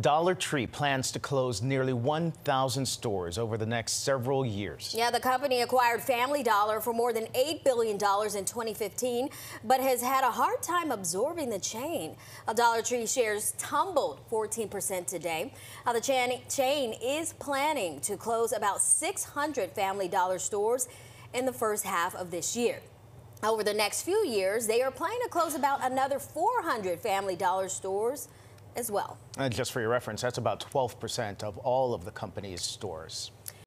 Dollar Tree plans to close nearly 1,000 stores over the next several years. Yeah, the company acquired Family Dollar for more than $8 billion in 2015, but has had a hard time absorbing the chain. Uh, Dollar Tree shares tumbled 14% today. Now, the chain is planning to close about 600 Family Dollar stores in the first half of this year. Over the next few years, they are planning to close about another 400 Family Dollar stores as well. And just for your reference, that's about 12% of all of the company's stores.